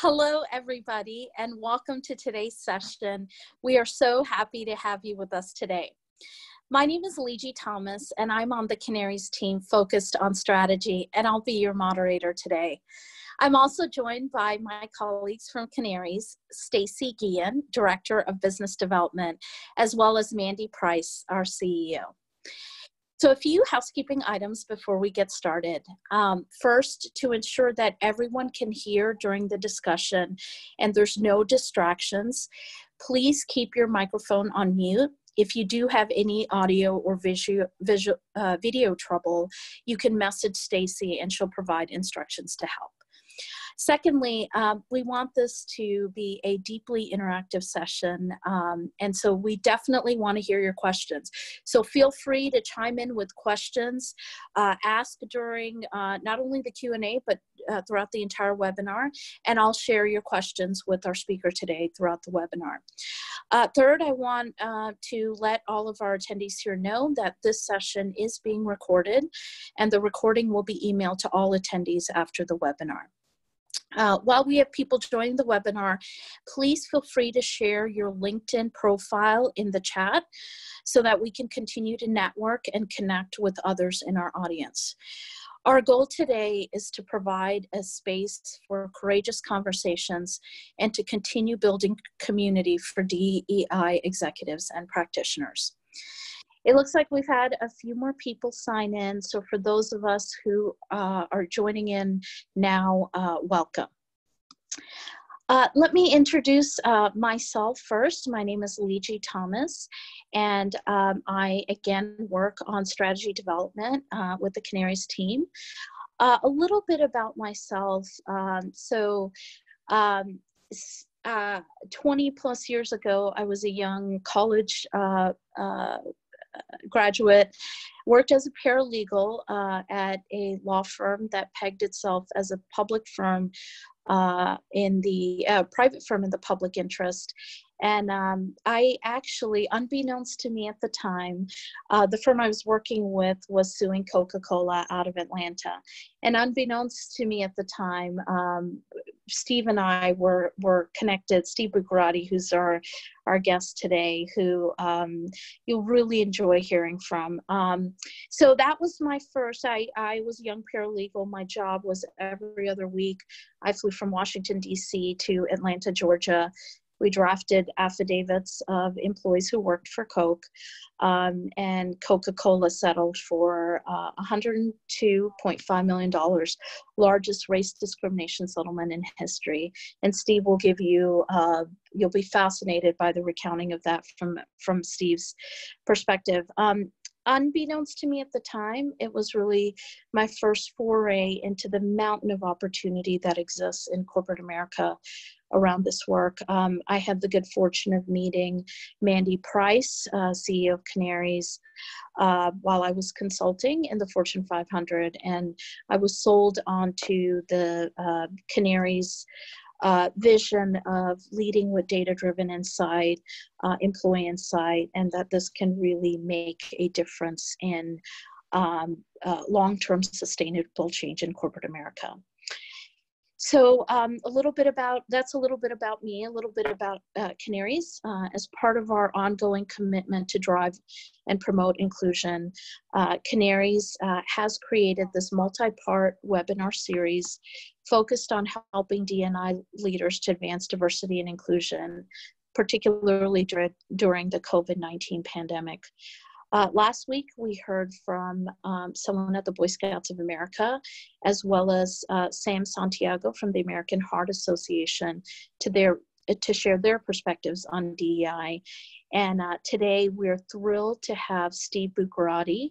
Hello, everybody, and welcome to today's session. We are so happy to have you with us today. My name is Legie Thomas, and I'm on the Kanarys team focused on strategy, and I'll be your moderator today. I'm also joined by my colleagues from Kanarys, Stacy Guillen, Director of Business Development, as well as Mandy Price, our CEO. So, a few housekeeping items before we get started. Um, first, to ensure that everyone can hear during the discussion and there's no distractions, please keep your microphone on mute. If you do have any audio or visual, visual uh, video trouble, you can message Stacy and she'll provide instructions to help. Secondly, um, we want this to be a deeply interactive session, um, and so we definitely want to hear your questions. So feel free to chime in with questions, uh, ask during uh, not only the Q&A, but uh, throughout the entire webinar, and I'll share your questions with our speaker today throughout the webinar. Uh, third, I want uh, to let all of our attendees here know that this session is being recorded, and the recording will be emailed to all attendees after the webinar. Uh, while we have people joining the webinar, please feel free to share your LinkedIn profile in the chat so that we can continue to network and connect with others in our audience. Our goal today is to provide a space for courageous conversations and to continue building community for DEI executives and practitioners. It looks like we've had a few more people sign in. So for those of us who uh, are joining in now, uh, welcome. Uh, let me introduce uh, myself first. My name is Legie Thomas, and um, I again work on strategy development uh, with the Kanarys team. Uh, a little bit about myself. Um, so, um, uh, 20 plus years ago, I was a young college uh, graduate, worked as a paralegal uh, at a law firm that pegged itself as a public firm uh, in the uh, private firm in the public interest. And um, I actually, unbeknownst to me at the time, uh, the firm I was working with was suing Coca Cola out of Atlanta. And unbeknownst to me at the time, um, Steve and I were were connected. Steve Bucherati, who's our our guest today, who um, you'll really enjoy hearing from. Um, so that was my first. I I was a young paralegal. My job was every other week. I flew from Washington D.C. to Atlanta, Georgia, we drafted affidavits of employees who worked for Coke, um, and Coca Cola settled for uh, $102.5 million, largest race discrimination settlement in history. And Steve will give you, uh, you'll be fascinated by the recounting of that from, from Steve's perspective. Um, unbeknownst to me at the time, it was really my first foray into the mountain of opportunity that exists in corporate America around this work. Um, I had the good fortune of meeting Mandy Price, uh, CEO of Kanarys, uh, while I was consulting in the Fortune 500, and I was sold onto the uh, Kanarys. Uh, vision of leading with data driven insight, uh, employee insight, and that this can really make a difference in um, uh, long term sustainable change in corporate America so um, a little bit about that's a little bit about me a little bit about uh, Kanarys uh, as part of our ongoing commitment to drive and promote inclusion. Uh, Kanarys uh, has created this multi-part webinar series focused on helping dni leaders to advance diversity and inclusion particularly dur- during the covid-19 pandemic uh, last week, we heard from um, someone at the Boy Scouts of America, as well as uh, Sam Santiago from the American Heart Association, to their to share their perspectives on DEI. And uh, today, we're thrilled to have Steve Bucherati,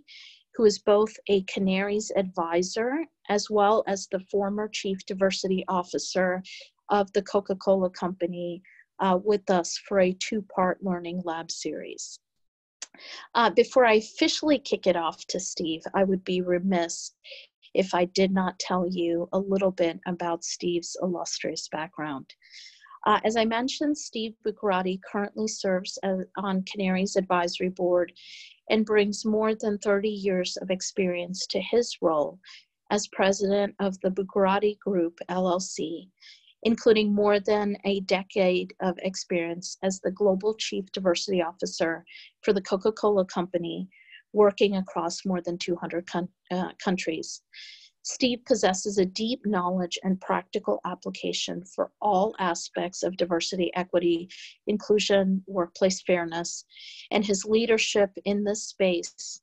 who is both a Kanarys advisor as well as the former Chief Diversity Officer of the Coca-Cola Company, uh, with us for a two-part learning lab series. Uh, before I officially kick it off to Steve, I would be remiss if I did not tell you a little bit about Steve's illustrious background. Uh, as I mentioned, Steve Bucherati currently serves as, on Kanarys Advisory Board and brings more than 30 years of experience to his role as president of the Bucherati Group, LLC, including more than a decade of experience as the Global Chief Diversity Officer for the Coca Cola Company, working across more than 200 uh, countries. Steve possesses a deep knowledge and practical application for all aspects of diversity, equity, inclusion, workplace fairness, and his leadership in this space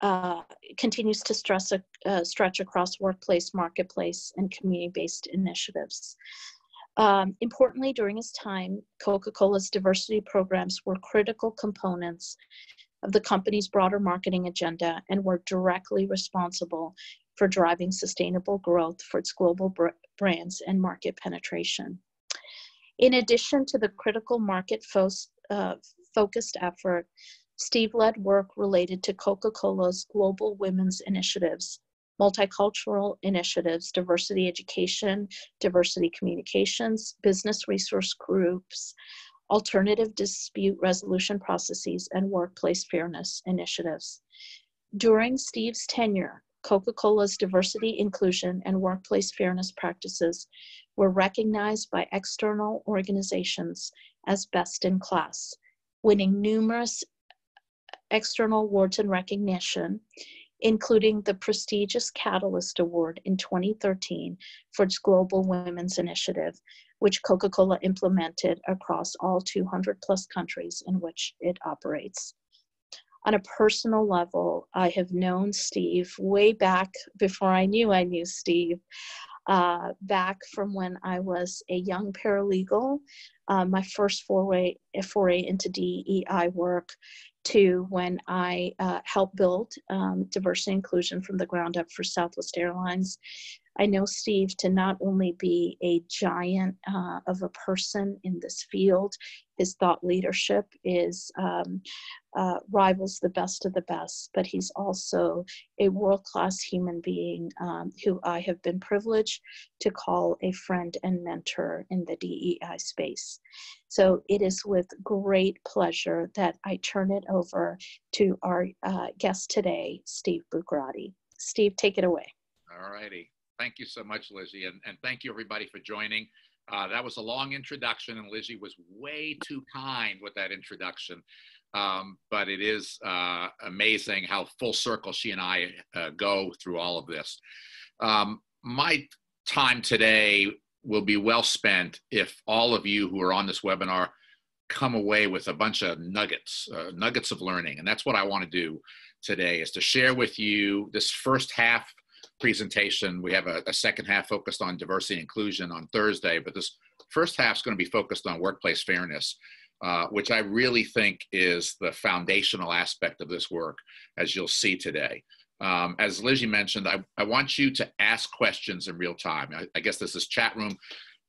uh, continues to stress a, uh, stretch across workplace, marketplace, and community-based initiatives. Um, importantly, during his time, Coca-Cola's diversity programs were critical components of the company's broader marketing agenda and were directly responsible for driving sustainable growth for its global br brands and market penetration. In addition to the critical market fo uh, focused effort, Steve led work related to Coca-Cola's global women's initiatives, multicultural initiatives, diversity education, diversity communications, business resource groups, alternative dispute resolution processes, and workplace fairness initiatives. During Steve's tenure, Coca-Cola's diversity, inclusion, and workplace fairness practices were recognized by external organizations as best in class, winning numerous external awards and recognition, including the prestigious Catalyst Award in 2013 for its Global Women's Initiative, which Coca-Cola implemented across all 200 plus countries in which it operates. On a personal level, I have known Steve way back before I knew I knew Steve, uh, back from when I was a young paralegal, uh, my first foray, foray into DEI work, to when I uh, helped build um, diversity inclusion from the ground up for Southwest Airlines. I know Steve to not only be a giant uh, of a person in this field, his thought leadership is um, uh, rivals the best of the best, but he's also a world-class human being um, who I have been privileged to call a friend and mentor in the DEI space. So it is with great pleasure that I turn it over to our uh, guest today, Steve Bucherati. Steve, take it away. All righty. Thank you so much, Lizzie, and, and thank you everybody for joining. Uh, that was a long introduction, and Lizzie was way too kind with that introduction. Um, but it is uh, amazing how full circle she and I uh, go through all of this. Um, my time today will be well spent if all of you who are on this webinar come away with a bunch of nuggets, uh, nuggets of learning. And that's what I want to do today is to share with you this first half presentation. We have a, a, second half focused on diversity and inclusion on Thursday, but this first half is going to be focused on workplace fairness, uh, which I really think is the foundational aspect of this work, as you'll see today. Um, as Lizzie mentioned, I, I, want you to ask questions in real time. I, I guess this is chat room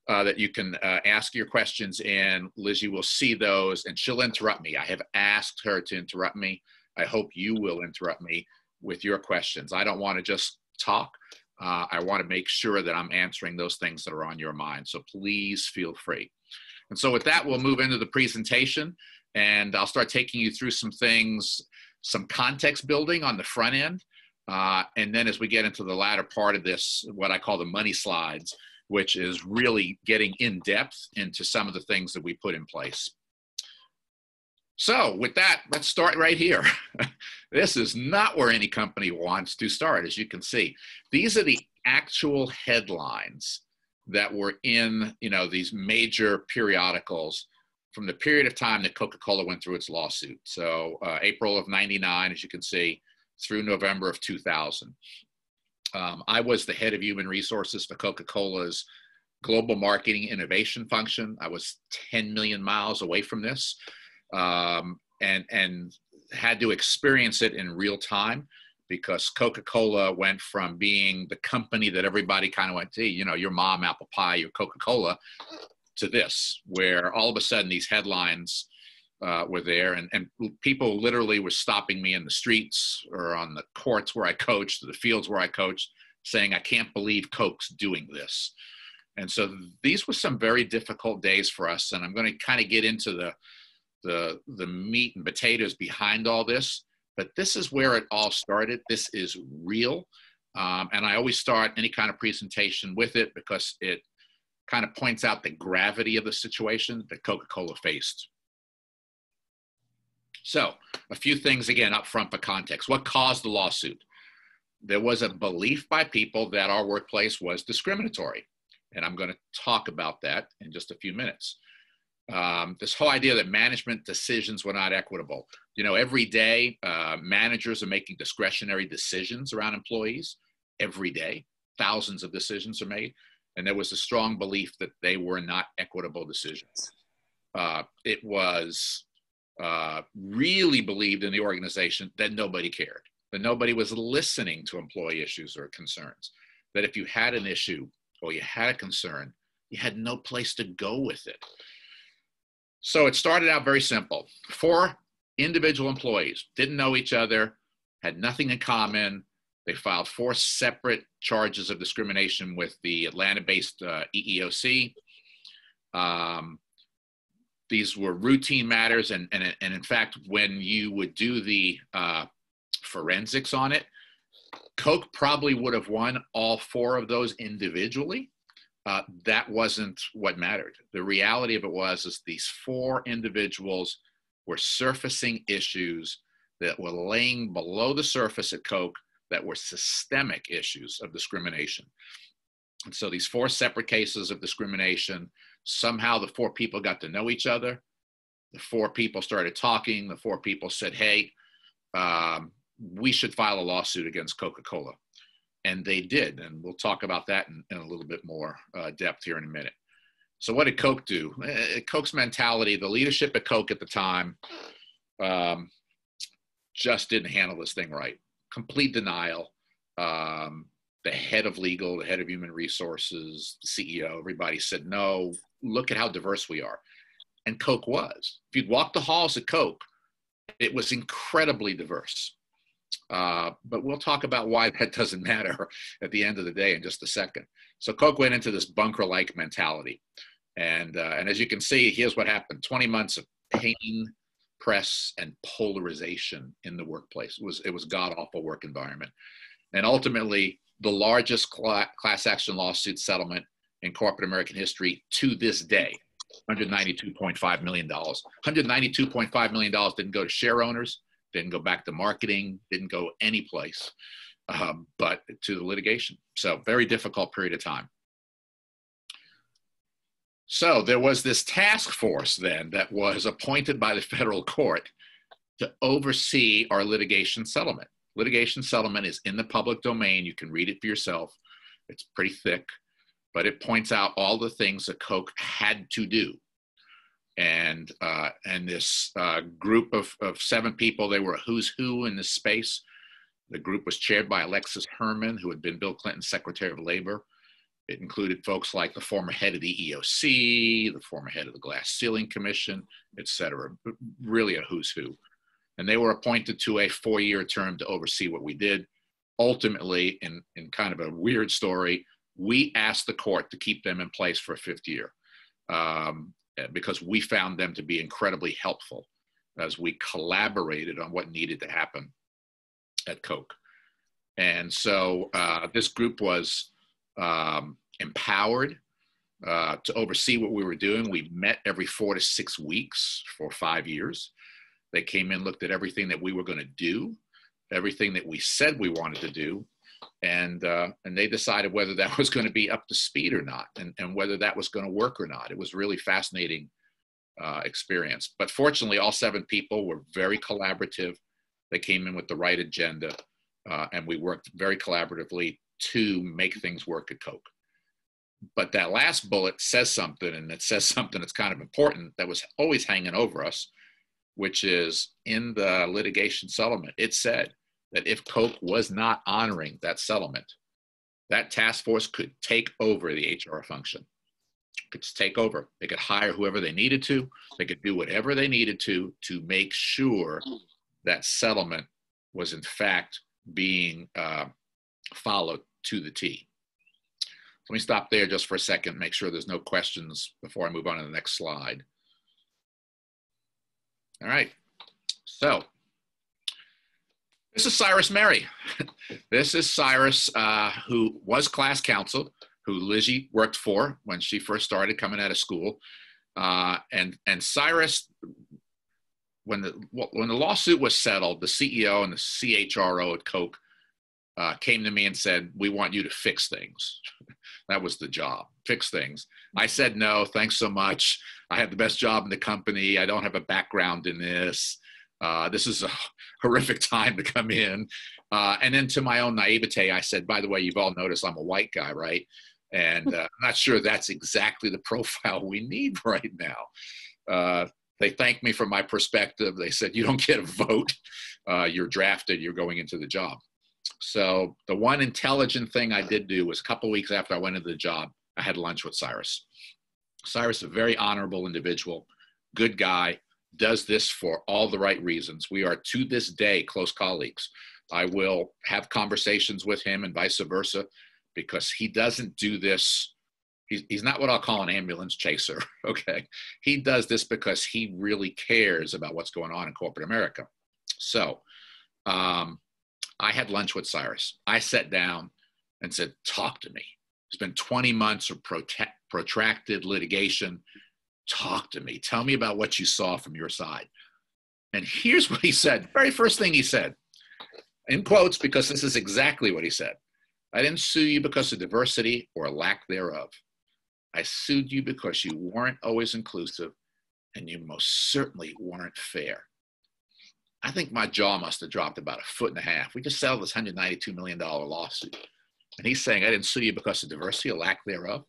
uh, that you can uh, ask your questions in. Lizzie will see those and she'll interrupt me. I have asked her to interrupt me. I hope you will interrupt me with your questions. I don't want to just talk. Uh, I want to make sure that I'm answering those things that are on your mind. So please feel free. And so with that, we'll move into the presentation and I'll start taking you through some things, some context building on the front end. Uh, and then as we get into the latter part of this, what I call the money slides, which is really getting in depth into some of the things that we put in place. So with that, let's start right here. this is not where any company wants to start, as you can see. These are the actual headlines that were in, you know, these major periodicals from the period of time that Coca-Cola went through its lawsuit. So uh, April of 99, as you can see, through November of 2000. Um, I was the head of human resources for Coca-Cola's global marketing innovation function. I was 10 million miles away from this um, and and had to experience it in real time because Coca-Cola went from being the company that everybody kind of went to, you know, your mom apple pie, your Coca-Cola, to this, where all of a sudden these headlines uh, were there, and, and people literally were stopping me in the streets or on the courts where I coached, the fields where I coached, saying, "I can't believe Coke's doing this." And so these were some very difficult days for us, and I'm going to kind of get into the the the meat and potatoes behind all this but this is where it all started this is real um, and i always start any kind of presentation with it because it kind of points out the gravity of the situation that Coca-Cola faced. So a few things again up front for context. What caused the lawsuit? There was a belief by people that our workplace was discriminatory. And I'm going to talk about that in just a few minutes. Um, this whole idea that management decisions were not equitable. You know, every day uh, managers are making discretionary decisions around employees. Every day, thousands of decisions are made. And there was a strong belief that they were not equitable decisions. Uh, it was uh, really believed in the organization that nobody cared, that nobody was listening to employee issues or concerns, that if you had an issue or you had a concern, you had no place to go with it. So it started out very simple. Four individual employees didn't know each other, had nothing in common. They filed four separate charges of discrimination with the Atlanta based uh, EEOC. Um, these were routine matters, and, and, and in fact, when you would do the uh, forensics on it, Coke probably would have won all four of those individually. Uh, that wasn't what mattered. The reality of it was is these four individuals were surfacing issues that were laying below the surface at Coke that were systemic issues of discrimination. And so these four separate cases of discrimination, somehow the four people got to know each other. The four people started talking. The four people said, hey, um, we should file a lawsuit against Coca Cola. And they did. And we'll talk about that in, in a little bit more uh, depth here in a minute. So, what did Coke do? Uh, Coke's mentality, the leadership at Coke at the time, um, just didn't handle this thing right. Complete denial. Um, the head of legal, the head of human resources, the CEO, everybody said, no, look at how diverse we are. And Coke was. If you'd walk the halls at Coke, it was incredibly diverse. Uh, but we'll talk about why that doesn't matter at the end of the day in just a second. So Coke went into this bunker-like mentality, and uh, and as you can see, here's what happened: 20 months of pain, press, and polarization in the workplace. It was it was god awful work environment, and ultimately the largest cl- class action lawsuit settlement in corporate American history to this day. $192.5 million. $192.5 million didn't go to share owners didn't go back to marketing, didn't go any place, um, but to the litigation. So very difficult period of time. So there was this task force then that was appointed by the federal court to oversee our litigation settlement. Litigation settlement is in the public domain. You can read it for yourself. It's pretty thick, but it points out all the things that Coke had to do and uh, and this uh, group of, of seven people they were a who's who in this space. The group was chaired by alexis herman who had been bill clinton's secretary of labor. It included folks like the former head of the eoc the former head of the glass ceiling commission et cetera. Really a who's who. And they were appointed to a four-year term to oversee what we did. Ultimately in, in kind of a weird story we asked the court to keep them in place for a fifth year. Um, because we found them to be incredibly helpful as we collaborated on what needed to happen at Coke. And so uh, this group was um, empowered uh, to oversee what we were doing. We met every four to six weeks for five years. They came in, looked at everything that we were going to do, everything that we said we wanted to do, and uh, and they decided whether that was going to be up to speed or not, and, and whether that was going to work or not. It was really fascinating uh, experience. But fortunately, all seven people were very collaborative. They came in with the right agenda, uh, and we worked very collaboratively to make things work at Coke. But that last bullet says something, and it says something that's kind of important that was always hanging over us, which is in the litigation settlement. It said that if Coke was not honoring that settlement, that task force could take over the HR function. Could take over. They could hire whoever they needed to. They could do whatever they needed to to make sure that settlement was in fact being uh, followed to the T. Let me stop there just for a second, make sure there's no questions before I move on to the next slide. All right, so this is Cyrus Mehri. this is Cyrus, uh, who was class counsel, who Lizzie worked for when she first started coming out of school. Uh, and and Cyrus, when the when the lawsuit was settled, the CEO and the CHRO at Coke uh, came to me and said, "We want you to fix things." that was the job, fix things. I said no, thanks so much. I have the best job in the company. I don't have a background in this. Uh, this is a horrific time to come in. Uh, and then to my own naivete, I said, by the way, you've all noticed I'm a white guy, right? And uh, I'm not sure that's exactly the profile we need right now. Uh, they thanked me for my perspective. They said, you don't get a vote. Uh, you're drafted. You're going into the job. So the one intelligent thing I did do was a couple weeks after I went into the job, I had lunch with Cyrus. Cyrus, a very honorable individual, good guy, does this for all the right reasons. We are to this day close colleagues. I will have conversations with him and vice versa because he doesn't do this. He's, he's not what I'll call an ambulance chaser. Okay. He does this because he really cares about what's going on in corporate America. So um, I had lunch with Cyrus. I sat down and said, Talk to me. It's been 20 months of protracted litigation. Talk to me. Tell me about what you saw from your side. And here's what he said. Very first thing he said, in quotes, because this is exactly what he said I didn't sue you because of diversity or lack thereof. I sued you because you weren't always inclusive and you most certainly weren't fair. I think my jaw must have dropped about a foot and a half. We just settled this $192 million lawsuit. And he's saying, I didn't sue you because of diversity or lack thereof.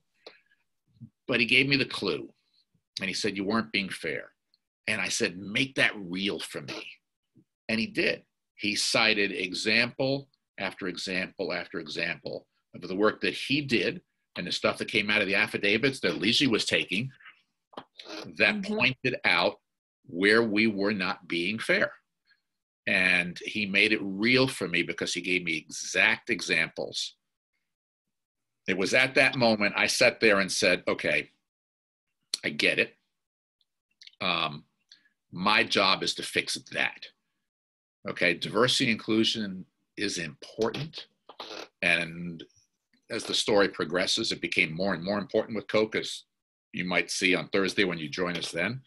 But he gave me the clue. And he said, You weren't being fair. And I said, Make that real for me. And he did. He cited example after example after example of the work that he did and the stuff that came out of the affidavits that Lizzie was taking that mm-hmm. pointed out where we were not being fair. And he made it real for me because he gave me exact examples. It was at that moment I sat there and said, okay, I get it. Um, my job is to fix that. Okay, diversity inclusion is important. And as the story progresses, it became more and more important with Coke, as you might see on Thursday when you join us then.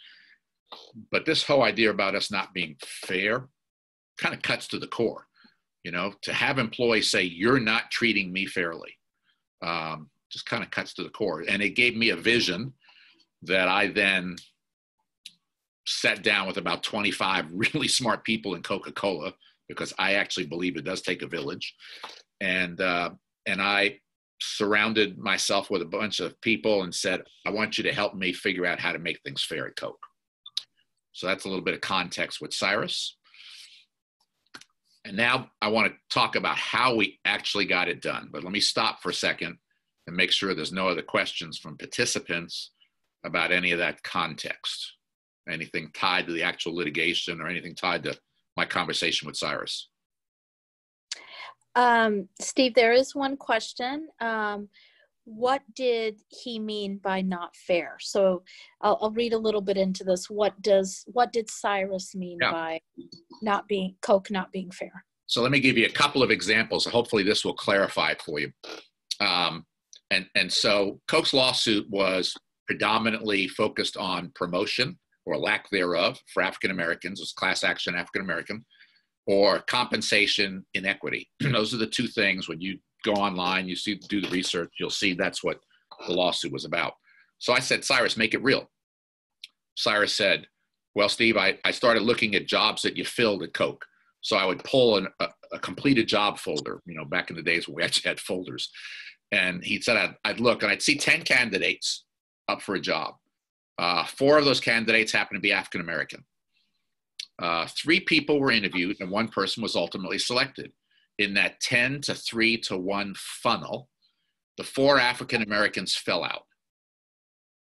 But this whole idea about us not being fair kind of cuts to the core. You know, to have employees say, You're not treating me fairly, um, just kind of cuts to the core. And it gave me a vision that I then sat down with about 25 really smart people in Coca Cola because I actually believe it does take a village. And, uh, and I surrounded myself with a bunch of people and said, I want you to help me figure out how to make things fair at Coke. So that's a little bit of context with Cyrus. And now I want to talk about how we actually got it done. But let me stop for a second and make sure there's no other questions from participants about any of that context, anything tied to the actual litigation or anything tied to my conversation with Cyrus. Um, Steve, there is one question. Um, what did he mean by not fair? So I'll, I'll, read a little bit into this. What does what did Cyrus mean yeah. by not being Coke not being fair? So let me give you a couple of examples. Hopefully, this will clarify for you. Um, and and so Coke's lawsuit was predominantly focused on promotion or lack thereof for African Americans, was class action African American, or compensation inequity. Those are the two things when you go online, you see, do the research, you'll see that's what the lawsuit was about. So I said, Cyrus, make it real. Cyrus said, Well, Steve, I, I started looking at jobs that you filled at Coke. So I would pull an, a, a, completed job folder, you know, back in the days when we actually had folders. And he said, I'd, I'd look and I'd see 10 candidates up for a job. Uh, four of those candidates happened to be African American. Uh, three people were interviewed, and one person was ultimately selected in that 10 to 3 to 1 funnel, the four African Americans fell out.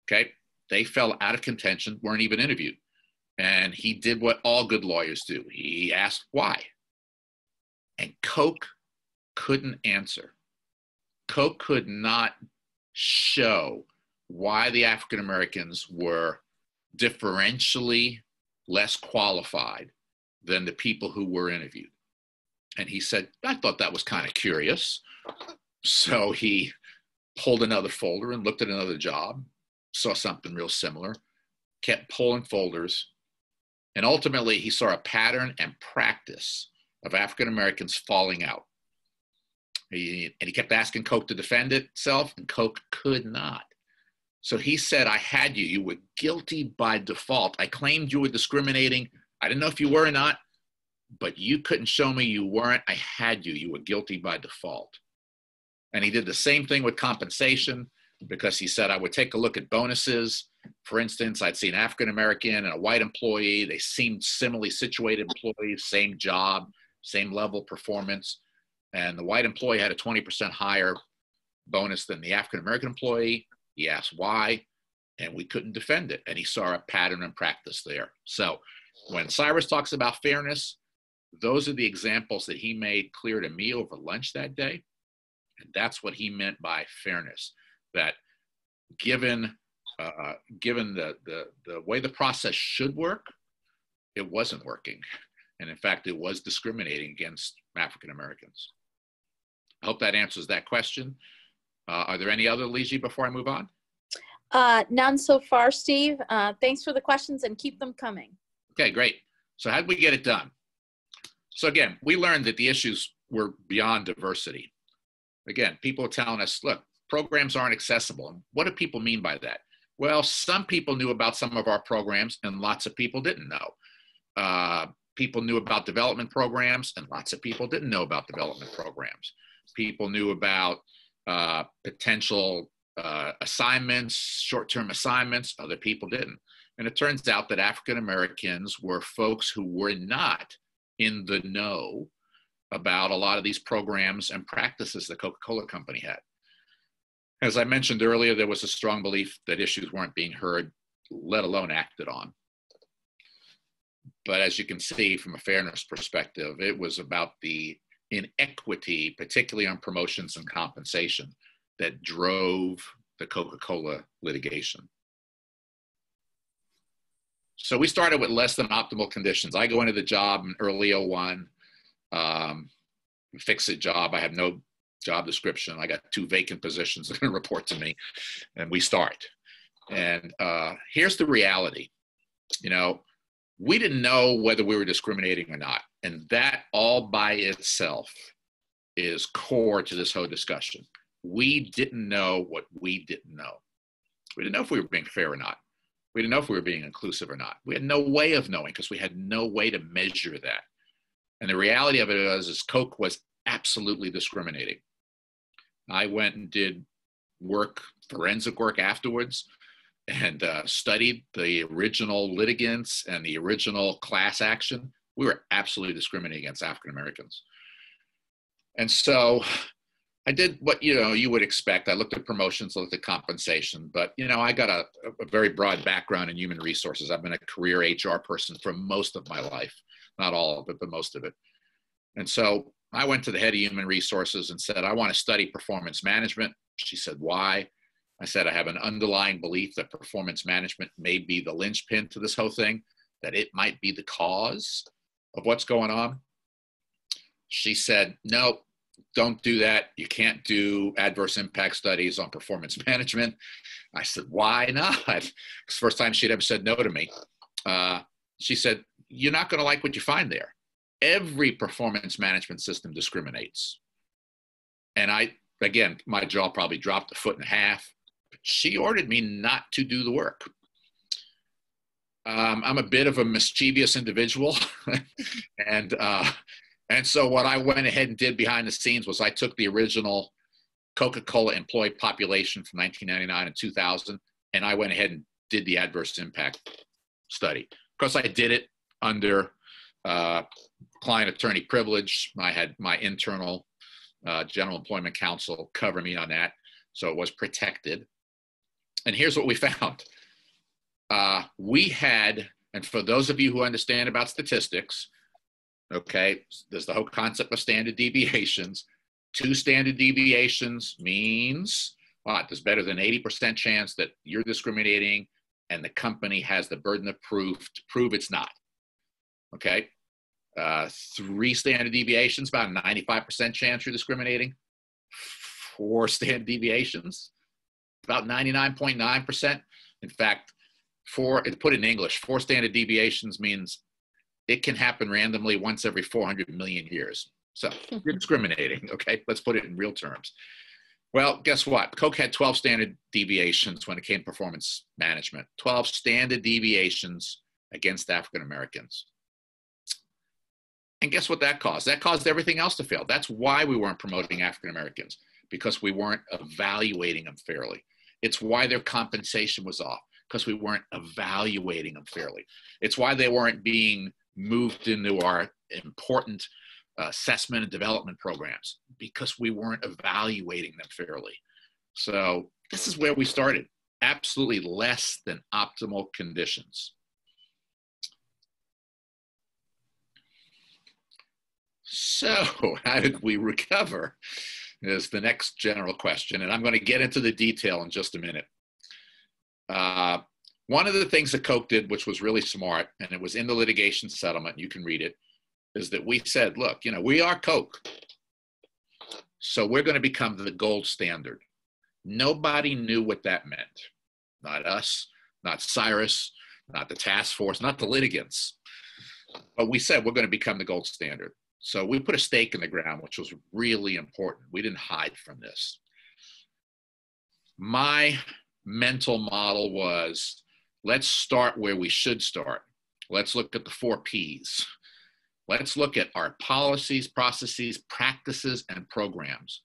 Okay? They fell out of contention, weren't even interviewed. And he did what all good lawyers do he asked why. And Coke couldn't answer. Coke could not show why the African Americans were differentially less qualified than the people who were interviewed. And he said, I thought that was kind of curious. So he pulled another folder and looked at another job, saw something real similar, kept pulling folders, and ultimately he saw a pattern and practice of African Americans falling out. He, and he kept asking Coke to defend itself, and Coke could not. So he said, I had you. You were guilty by default. I claimed you were discriminating. I didn't know if you were or not, but you couldn't show me you weren't. I had you. You were guilty by default. And he did the same thing with compensation because he said, I would take a look at bonuses. For instance, I'd see an African American and a white employee. They seemed similarly situated employees, same job, same level performance. And the white employee had a 20% higher bonus than the African American employee. He asked why, and we couldn't defend it. And he saw a pattern and practice there. So when Cyrus talks about fairness, those are the examples that he made clear to me over lunch that day. And that's what he meant by fairness. That given uh, given the, the the way the process should work, it wasn't working, and in fact, it was discriminating against African Americans. I hope that answers that question. Uh, are there any other, Liji, before I move on? Uh, none so far, Steve. Uh, thanks for the questions and keep them coming. Okay, great. So how did we get it done? So again, we learned that the issues were beyond diversity. Again, people are telling us, look, programs aren't accessible. And what do people mean by that? Well, some people knew about some of our programs and lots of people didn't know. Uh, people knew about development programs and lots of people didn't know about development programs. People knew about uh, potential uh, assignments, short term assignments, other people didn't. And it turns out that African Americans were folks who were not in the know about a lot of these programs and practices the Coca Cola Company had. As I mentioned earlier, there was a strong belief that issues weren't being heard, let alone acted on. But as you can see from a fairness perspective, it was about the inequity, particularly on promotions and compensation, that drove the Coca Cola litigation. So we started with less than optimal conditions. I go into the job in early 01, um, fix it job. I have no job description. I got two vacant positions that report to me, and we start. And uh, here's the reality you know, we didn't know whether we were discriminating or not. And that all by itself is core to this whole discussion. We didn't know what we didn't know. We didn't know if we were being fair or not. We didn't know if we were being inclusive or not. We had no way of knowing because we had no way to measure that. And the reality of it was, is Coke was absolutely discriminating. I went and did work, forensic work afterwards, and uh, studied the original litigants and the original class action. We were absolutely discriminating against African Americans. And so I did what you know you would expect. I looked at promotions, looked at compensation, but you know I got a, a, very broad background in human resources. I've been a career HR person for most of my life, not all of it, but most of it. And so I went to the head of human resources and said, I want to study performance management. She said, Why? I said, I have an underlying belief that performance management may be the linchpin to this whole thing, that it might be the cause of what's going on. She said, No, don't do that. You can't do adverse impact studies on performance management. I said, Why not? The first time she'd ever said no to me. Uh, she said, You're not going to like what you find there. Every performance management system discriminates. And I, again, my jaw probably dropped a foot and a half she ordered me not to do the work. Um, I'm a bit of a mischievous individual, and uh, and so what I went ahead and did behind the scenes was I took the original Coca-Cola employee population from 1999 and 2000, and I went ahead and did the adverse impact study. Of course, I did it under uh, client attorney privilege. I had my internal uh, general employment counsel cover me on that, so it was protected. And here's what we found uh, we had, and for those of you who understand about statistics, okay, there's the whole concept of standard deviations. Two standard deviations means what? There's better than 80% chance that you're discriminating and the company has the burden of proof to prove it's not. Okay. Uh, three standard deviations, about 95% chance you're discriminating. four standard deviations, about 99.9%. In fact, four, to put it in English, four standard deviations means it can happen randomly once every 400 million years. So you're discriminating, okay? Let's put it in real terms. Well, guess what? Coke had 12 standard deviations when it came to performance management, 12 standard deviations against African Americans. And guess what that caused? That caused everything else to fail. That's why we weren't promoting African Americans, because we weren't evaluating them fairly. It's why their compensation was off, because we weren't evaluating them fairly. It's why they weren't being moved into our important uh, assessment and development programs, because we weren't evaluating them fairly. So this is where we started. Absolutely less than optimal conditions. So, how did we recover? Is the next general question. And I'm going to get into the detail in just a minute. Uh, one of the things that Coke did, which was really smart, and it was in the litigation settlement, you can read it, is that we said, look, you know, we are Coke. So we're going to become the gold standard. Nobody knew what that meant. Not us, not Cyrus, not the task force, not the litigants. But we said we're going to become the gold standard. So we put a stake in the ground, which was really important. We didn't hide from this. My mental model was let's start where we should start. Let's look at the four P's. Let's look at our policies, processes, practices, and programs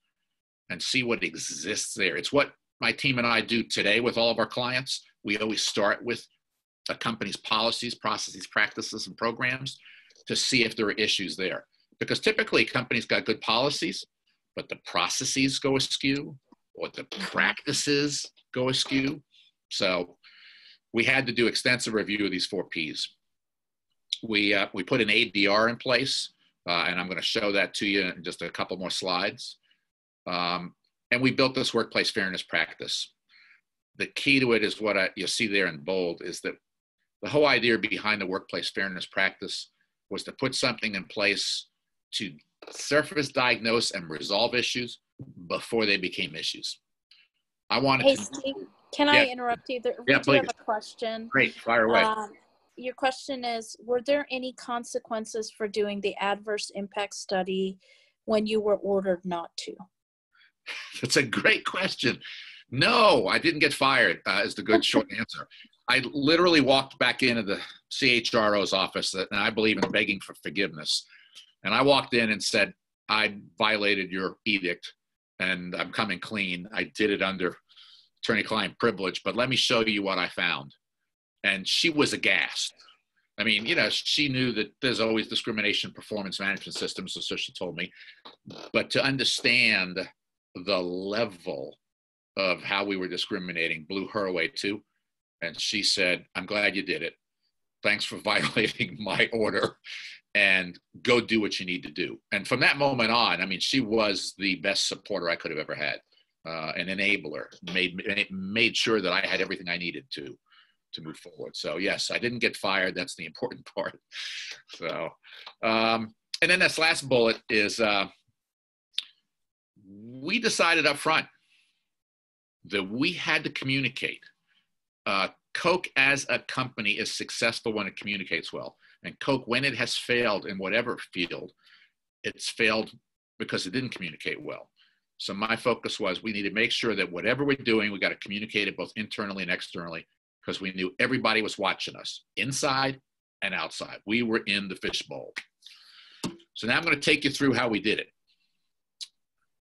and see what exists there. It's what my team and I do today with all of our clients. We always start with a company's policies, processes, practices, and programs to see if there are issues there because typically companies got good policies, but the processes go askew or the mm-hmm. practices go askew. So we had to do extensive review of these four Ps. We, uh, we put an ADR in place, uh, and I'm going to show that to you in just a couple more slides. Um, and we built this workplace fairness practice. The key to it is what I, you'll see there in bold is that the whole idea behind the workplace fairness practice was to put something in place to surface, diagnose, and resolve issues before they became issues. I wanted hey, to. Steve, can yeah. I interrupt you? There, yeah, we please. have a question. Great, fire away. Um, your question is Were there any consequences for doing the adverse impact study when you were ordered not to? That's a great question. No, I didn't get fired, uh, is the good short answer. I literally walked back into the CHRO's office, and I believe in begging for forgiveness. And I walked in and said, I violated your edict and I'm coming clean. I did it under attorney client privilege, but let me show you what I found. And she was aghast. I mean, you know, she knew that there's always discrimination performance management systems, so she told me. But to understand the level of how we were discriminating blew her away too. And she said, I'm glad you did it. Thanks for violating my order and go do what you need to do. And from that moment on, I mean, she was the best supporter I could have ever had, uh, an enabler, made made sure that I had everything I needed to to move forward. So yes, I didn't get fired. That's the important part. So, um, and then this last bullet is uh, we decided up front that we had to communicate. Uh, Coke as a company is successful when it communicates well. And Coke, when it has failed in whatever field, it's failed because it didn't communicate well. So my focus was we need to make sure that whatever we're doing, we got to communicate it both internally and externally because we knew everybody was watching us inside and outside. We were in the fishbowl. So now I'm going to take you through how we did it.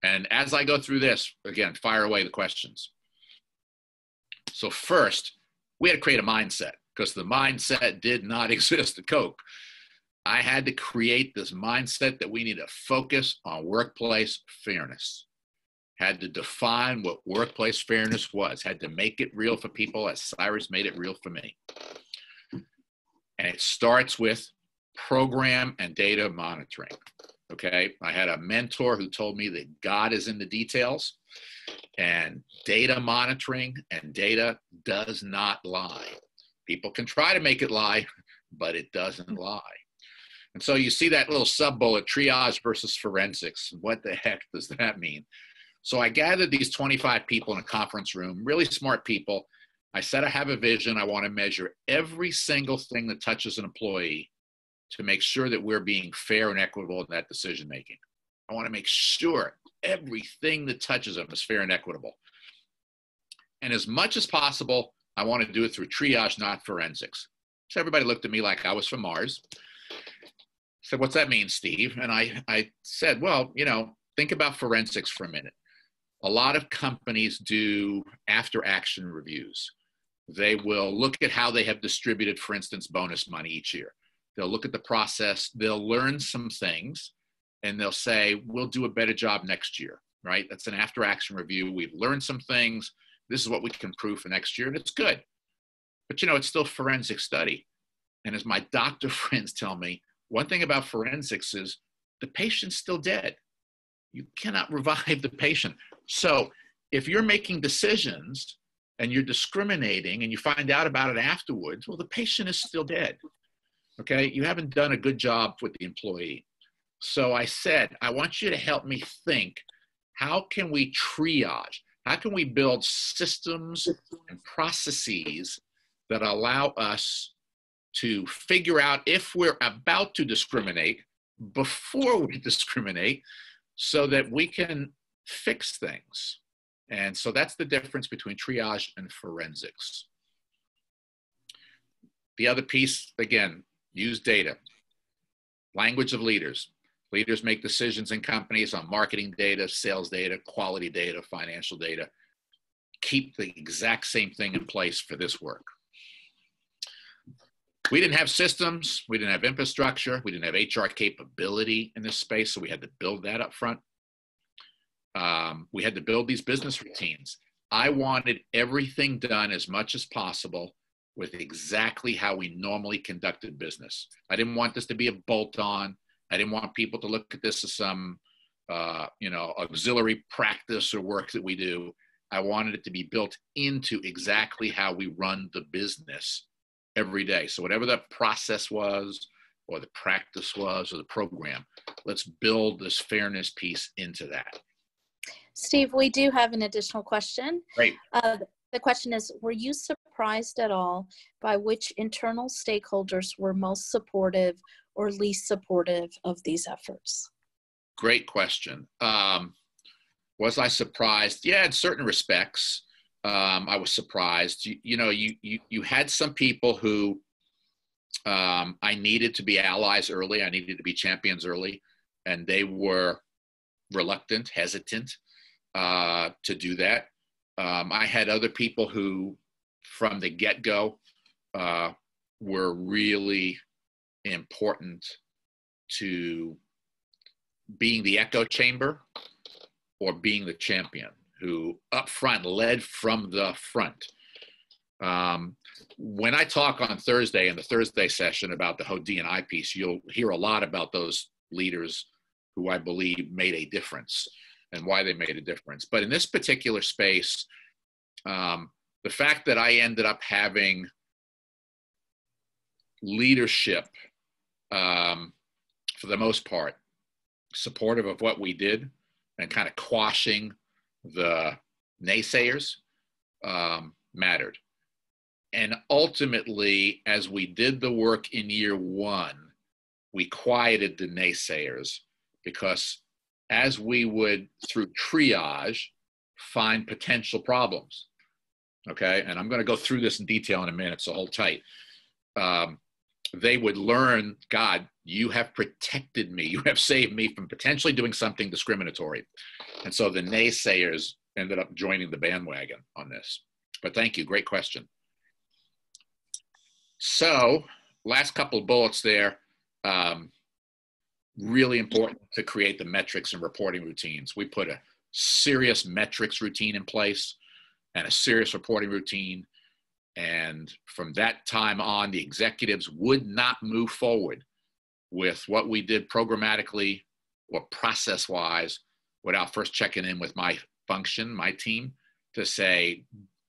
And as I go through this, again, fire away the questions. So first, we had to create a mindset because the mindset did not exist at Coke. I had to create this mindset that we need to focus on workplace fairness. Had to define what workplace fairness was, had to make it real for people as Cyrus made it real for me. And it starts with program and data monitoring. Okay. I had a mentor who told me that God is in the details and data monitoring and data does not lie. People can try to make it lie, but it doesn't hmm. lie. And so you see that little sub bullet triage versus forensics. What the heck does that mean? So I gathered these 25 people in a conference room, really smart people. I said, I have a vision. I want to measure every single thing that touches an employee to make sure that we're being fair and equitable in that decision making. I want to make sure everything that touches them is fair and equitable. And as much as possible, I want to do it through triage, not forensics. So everybody looked at me like I was from Mars. Said, what's that mean, Steve? And I, I said, well, you know, think about forensics for a minute. A lot of companies do after action reviews. They will look at how they have distributed, for instance, bonus money each year. They'll look at the process, they'll learn some things, and they'll say, we'll do a better job next year, right? That's an after action review. We've learned some things. This is what we can prove for next year, and it's good. But you know, it's still forensic study. And as my doctor friends tell me, one thing about forensics is the patient's still dead. You cannot revive the patient. So if you're making decisions and you're discriminating and you find out about it afterwards, well, the patient is still dead. Okay, you haven't done a good job with the employee. So I said, I want you to help me think how can we triage? How can we build systems and processes that allow us to figure out if we're about to discriminate before we discriminate so that we can fix things. And so that's the difference between triage and forensics. The other piece, again, use data. Language of leaders. Leaders make decisions in companies on marketing data, sales data, quality data, financial data. Keep the exact same thing in place for this work. We didn't have systems, we didn't have infrastructure, we didn't have HR capability in this space, so we had to build that up front. Um, we had to build these business routines. I wanted everything done as much as possible with exactly how we normally conducted business. I didn't want this to be a bolt on. I didn't want people to look at this as some, uh, you know, auxiliary practice or work that we do. I wanted it to be built into exactly how we run the business every day. So whatever that process was, or the practice was, or the program, let's build this fairness piece into that. Steve, we do have an additional question. Great. Uh, the question is Were you surprised at all by which internal stakeholders were most supportive or least supportive of these efforts? Great question. Um, was I surprised? Yeah, in certain respects um, I was surprised. You, you, know, you, you you had some people who um, I needed to be allies early. I needed to be champions early, and they were reluctant, hesitant uh, to do that. Um, I had other people who, from the get go, uh, were really important to being the echo chamber or being the champion who up front led from the front. Um, when I talk on Thursday in the Thursday session about the Ho D&I piece, you'll hear a lot about those leaders who I believe made a difference and why they made a difference. But in this particular space, um, the fact that I ended up having leadership, um, for the most part, supportive of what we did and kind of quashing the naysayers um, mattered. And ultimately, as we did the work in year one, we quieted the naysayers because as we would, through triage, find potential problems. Okay, and I'm going to go through this in detail in a minute, so hold tight. Um, they would learn, God, you have protected me. You have saved me from potentially doing something discriminatory. And so the naysayers ended up joining the bandwagon on this. But thank you. Great question. So, last couple bullets there. Um, really important to create the metrics and reporting routines. We put a serious metrics routine in place and a serious reporting routine. And from that time on, the executives would not move forward with what we did programmatically or process wise without first checking in with my function, my team, to say,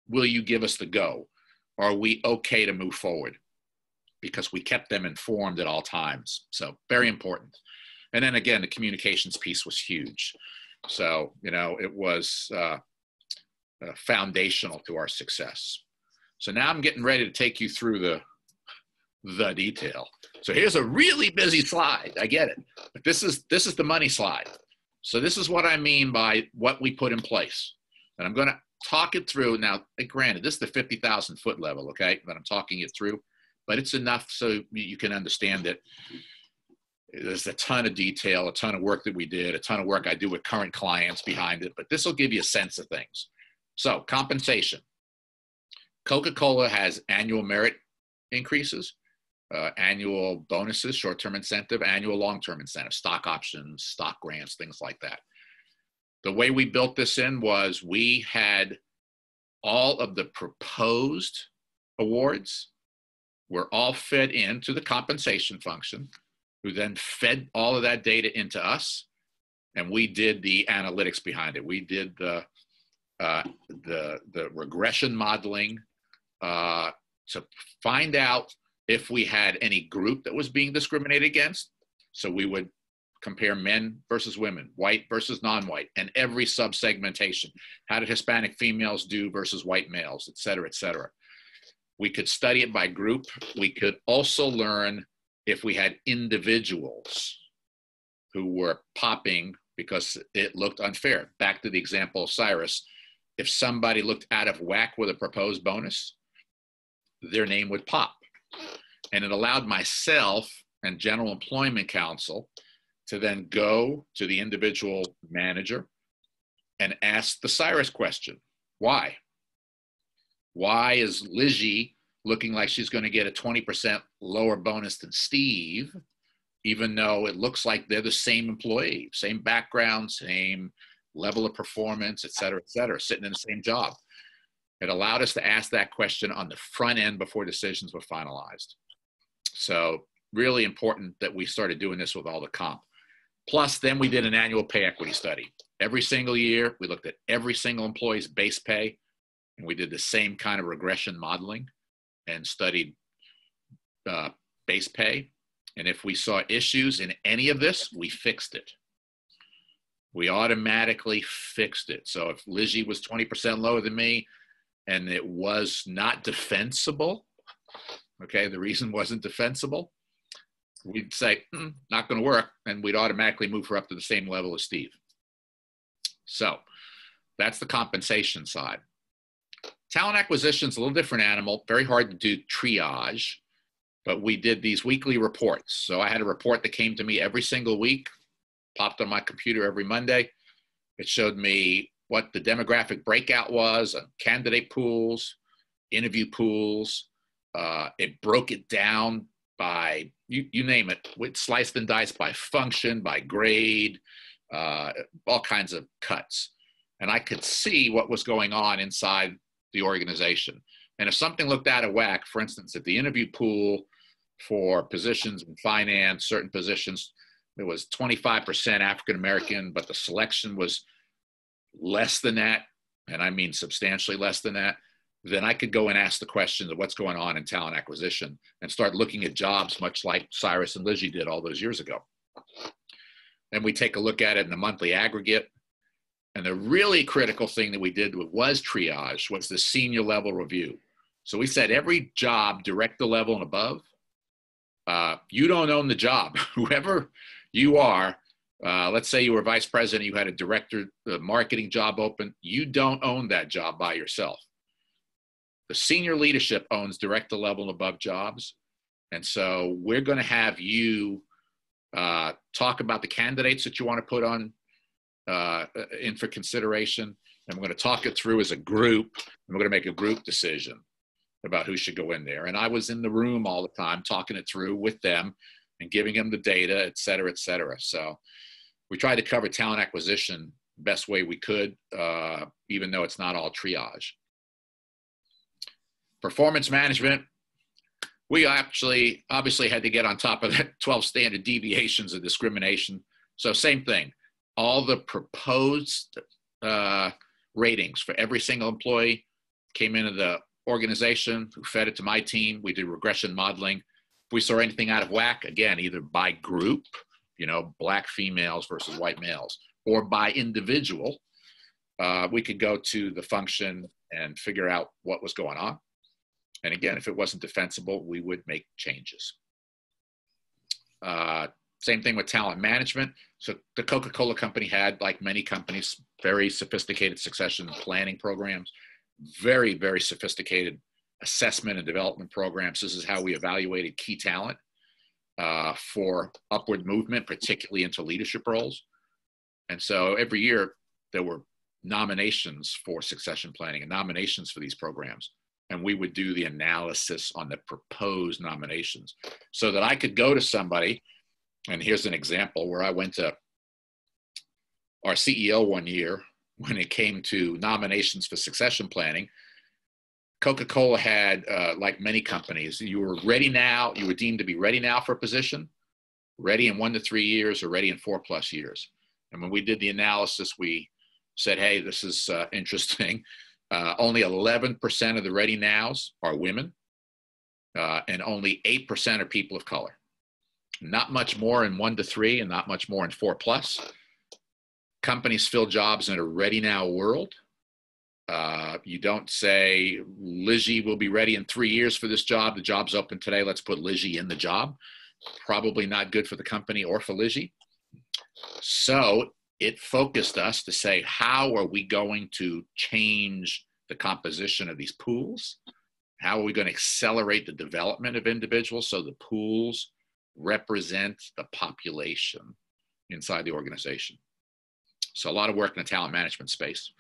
will you give us the go? Are we okay to move forward? Because we kept them informed at all times. So, very important. And then again, the communications piece was huge. So, you know, it was uh, uh, foundational to our success. So now I'm getting ready to take you through the the detail. So here's a really busy slide. I get it, but this is this is the money slide. So this is what I mean by what we put in place, and I'm going to talk it through. Now, granted, this is the 50,000 foot level, okay, that I'm talking it through, but it's enough so you can understand it. There's a ton of detail, a ton of work that we did, a ton of work I do with current clients behind it, but this will give you a sense of things. So, compensation. Coca Cola has annual merit increases, uh, annual bonuses, short term incentive, annual long term incentive, stock options, stock grants, things like that. The way we built this in was we had all of the proposed awards were all fed into the compensation function, who then fed all of that data into us, and we did the analytics behind it. We did the uh, the the regression modeling uh, to find out if we had any group that was being discriminated against. So we would compare men versus women, white versus non-white, and every subsegmentation. How did Hispanic females do versus white males, et cetera, et cetera. We could study it by group. We could also learn if we had individuals who were popping because it looked unfair. Back to the example of Cyrus. If somebody looked out of whack with a proposed bonus, their name would pop. And it allowed myself and General Employment Counsel to then go to the individual manager and ask the Cyrus question why? Why is Lizzie looking like she's going to get a 20% lower bonus than Steve, even though it looks like they're the same employee, same background, same level of performance, et cetera, et cetera, sitting in the same job? It allowed us to ask that question on the front end before decisions were finalized. So, really important that we started doing this with all the comp. Plus, then we did an annual pay equity study. Every single year, we looked at every single employee's base pay, and we did the same kind of regression modeling and studied uh, base pay. And if we saw issues in any of this, we fixed it. We automatically fixed it. So if Lizzie was 20% lower than me and it was not defensible, okay, the reason wasn't defensible, we'd say, mm, not going to work, and we'd automatically move her up to the same level as Steve. So that's the compensation side. Talent acquisition is a little different animal, very hard to do triage, but we did these weekly reports. So I had a report that came to me every single week, popped on my computer every Monday. It showed me what the demographic breakout was candidate pools, interview pools. Uh, it broke it down by you, you name it, with sliced and diced by function, by grade, uh, all kinds of cuts. And I could see what was going on inside the organization. And if something looked out of whack, for instance, if the interview pool for positions in finance, certain positions, it was 25% African American, but the selection was less than that, and I mean substantially less than that, then I could go and ask the questions of what's going on in talent acquisition and start looking at jobs, much like Cyrus and Lizzie did all those years ago. Then we take a look at it in a monthly aggregate. And the really critical thing that we did was triage, was the senior level review. So we said every job, director level and above, uh, you don't own the job. Whoever you are, uh, let's say you were vice president, you had a director, a marketing job open, you don't own that job by yourself the senior leadership owns director level and above jobs. And so we're going to have you uh, talk about the candidates that you want to put on uh, in for consideration. And we're going to talk it through as a group. And we're going to make a group decision about who should go in there. And I was in the room all the time talking it through with them and giving them the data, et cetera, et cetera. So we tried to cover talent acquisition best way we could, uh, even though it's not all triage. Performance management, we actually obviously had to get on top of that 12 standard deviations of discrimination. So same thing, all the proposed uh, ratings for every single employee came into the organization who fed it to my team. We did regression modeling. If we saw anything out of whack, again, either by group, you know, black females versus white males, or by individual, uh, we could go to the function and figure out what was going on. And again, if it wasn't defensible, we would make changes. Uh, same thing with talent management. So the Coca-Cola company had, like many companies, very sophisticated succession planning programs, very, very sophisticated assessment and development programs. This is how we evaluated key talent uh, for upward movement, particularly into leadership roles. And so every year there were nominations for succession planning and nominations for these programs. And we would do the analysis on the proposed nominations so that I could go to somebody. And here's an example where I went to our CEO one year when it came to nominations for succession planning. Coca Cola had, uh, like many companies, you were ready now, you were deemed to be ready now for a position, ready in one to three years, or ready in four plus years. And when we did the analysis, we said, hey, this is uh, interesting. Uh, only 11% of the ready nows are women, uh, and only 8% are people of color. Not much more in one to three, and not much more in four plus. Companies fill jobs in a ready now world. Uh, you don't say Lizzie will be ready in three years for this job. The job's open today. Let's put Lizzie in the job. Probably not good for the company or for Lizzie. So it focused us to say, how are we going to change the composition of these pools? How are we going to accelerate the development of individuals so the pools represent the population inside the organization? So, a lot of work in the talent management space.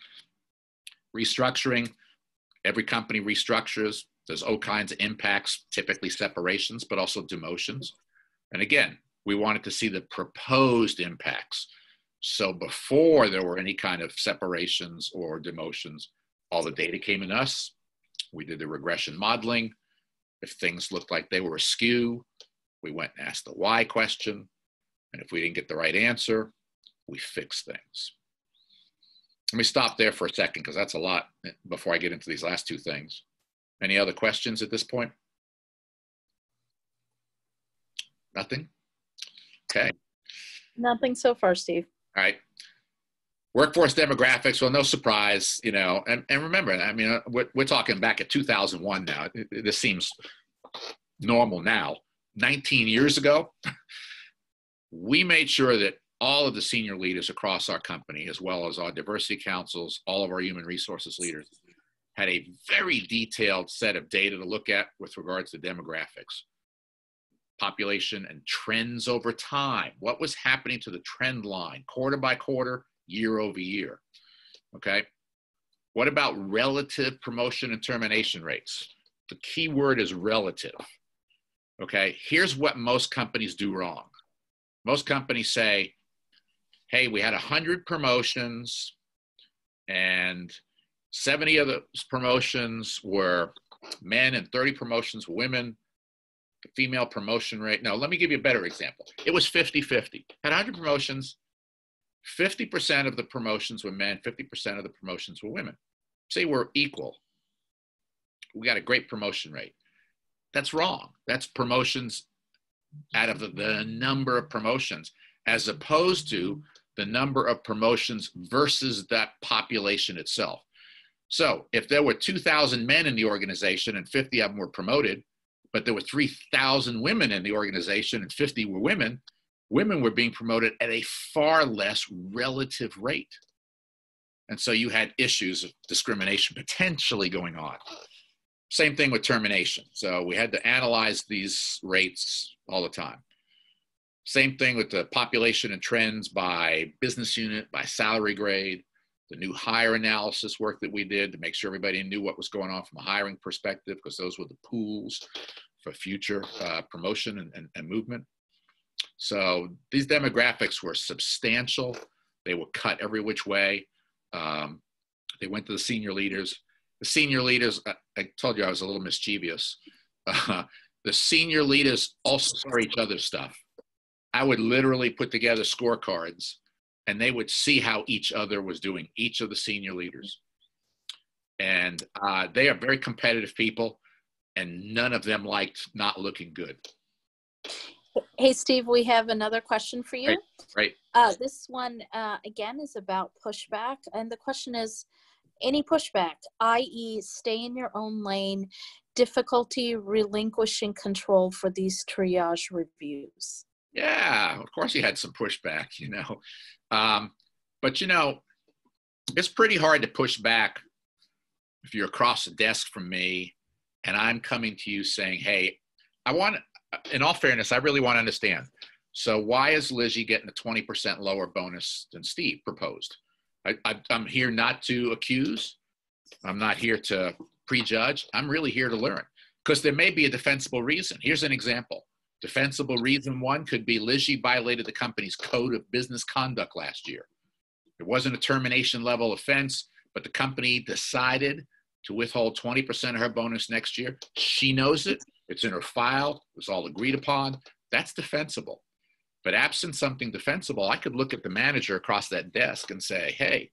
Restructuring, every company restructures. There's all kinds of impacts, typically separations, but also demotions. And again, we wanted to see the proposed impacts. So before there were any kind of separations or demotions, all the data came in us. We did the regression modeling. If things looked like they were askew, we went and asked the why question. And if we didn't get the right answer, we fixed things. Let me stop there for a second because that's a lot before I get into these last two things. Any other questions at this point? Nothing? Okay. Nothing so far, Steve. All right. Workforce demographics, well, no surprise, you know, and, and remember, I mean, uh, we're, we're talking back at 2001 now. This seems normal now. 19 years ago, we made sure that all of the senior leaders across our company, as well as our diversity councils, all of our human resources leaders, had a very detailed set of data to look at with regards to demographics population and trends over time. What was happening to the trend line quarter by quarter, year over year? Okay. What about relative promotion and termination rates? The key word is relative. Okay. Here's what most companies do wrong. Most companies say, hey, we had 100 promotions and 70 of those promotions were men and 30 promotions were women female promotion rate. No, let me give you a better example. It was 50 50. Had 100 promotions, 50% of the promotions were men, 50% of the promotions were women. Say we're equal. We got a great promotion rate. That's wrong. That's promotions out of the, the number of promotions, as opposed to the number of promotions versus that population itself. So if there were 2,000 men in the organization and 50 of them were promoted, but there were 3,000 women in the organization and 50 were women, women were being promoted at a far less relative rate. And so you had issues of discrimination potentially going on. Same thing with termination. So we had to analyze these rates all the time. Same thing with the population and trends by business unit, by salary grade, the new hire analysis work that we did to make sure everybody knew what was going on from a hiring perspective, because those were the pools for future uh, promotion and, and, and movement. So these demographics were substantial. They were cut every which way. Um, they went to the senior leaders. The senior leaders, I, told you I was a little mischievous. Uh, the senior leaders also saw each other's stuff. I would literally put together scorecards and they would see how each other was doing, each of the senior leaders. And uh, they are very competitive people, and none of them liked not looking good. Hey, Steve, we have another question for you. Right. right. Uh, this one, uh, again, is about pushback. And the question is any pushback, i.e., stay in your own lane, difficulty relinquishing control for these triage reviews? Yeah, of course, you had some pushback, you know. Um, but, you know, it's pretty hard to push back if you're across the desk from me and I'm coming to you saying, hey, I want, in all fairness, I really want to understand. So why is Lizzie getting a 20% lower bonus than Steve proposed? I, I, I'm here not to accuse. I'm not here to prejudge. I'm really here to learn because there may be a defensible reason. Here's an example. Defensible reason one could be Lizzie violated the company's code of business conduct last year. It wasn't a termination level offense, but the company decided to withhold 20% of her bonus next year. She knows it. It's in her file. It was all agreed upon. That's defensible. But absent something defensible, I could look at the manager across that desk and say, hey,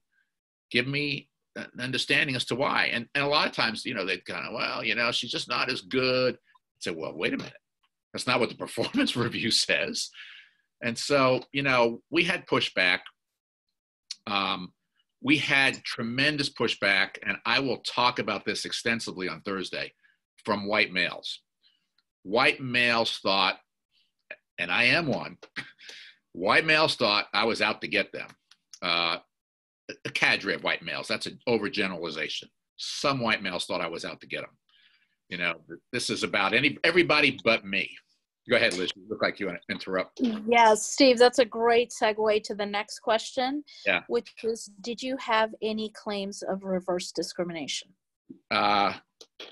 give me an understanding as to why. And, and a lot of times, you know, they'd kind of, well, you know, she's just not as good. I'd say, well, wait a minute. That's not what the performance review says. And so, you know, we had pushback. Um, we had tremendous pushback, and I will talk about this extensively on Thursday from white males. White males thought, and I am one, white males thought I was out to get them. Uh, a cadre of white males, that's an overgeneralization. Some white males thought I was out to get them. You know, this is about any everybody but me. Go ahead, Liz. You look like you want to interrupt. Yes, Steve, that's a great segue to the next question. Yeah. Which is, did you have any claims of reverse discrimination? Uh,